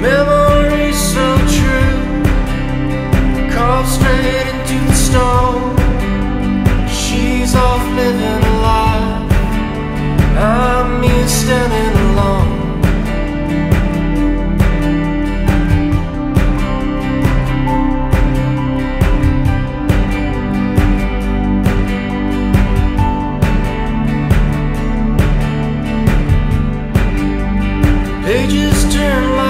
Memories so true. Carved straight into stone. She's off living a I'm here standing alone. Pages turn.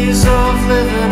ways of living.